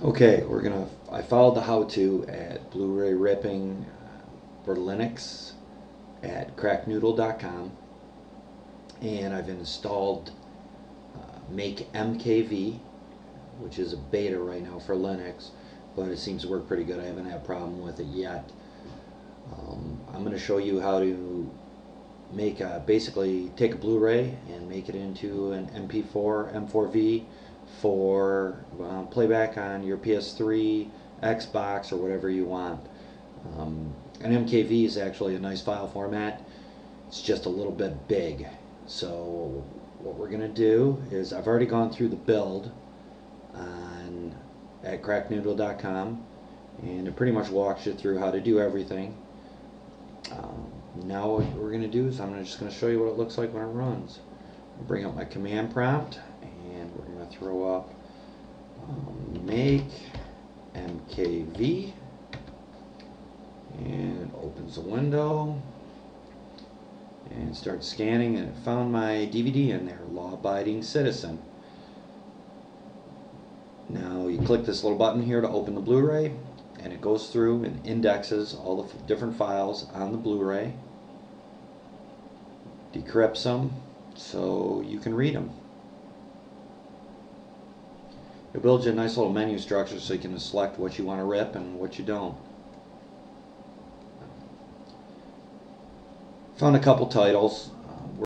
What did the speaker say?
Okay, we're gonna, I followed the how-to at Blu-ray ripping uh, for Linux at crackednoodle.com and I've installed uh, Make MKV, which is a beta right now for Linux, but it seems to work pretty good. I haven't had a problem with it yet. Um, I'm going to show you how to make a, basically take a Blu-ray and make it into an MP4, M4V for uh, playback on your PS3, Xbox, or whatever you want. Um, an MKV is actually a nice file format. It's just a little bit big. So what we're going to do is I've already gone through the build on at crackednoodle.com and it pretty much walks you through how to do everything. Um, now what we're going to do is I'm just going to show you what it looks like when it runs. I'll bring up my command prompt and we're going to throw up um, make mkv and it opens the window and starts scanning and it found my DVD in there, Law Abiding Citizen. Now you click this little button here to open the Blu-ray and it goes through and indexes all the different files on the Blu-ray, decrypts them so you can read them. It builds you a nice little menu structure so you can select what you want to rip and what you don't. Found a couple titles.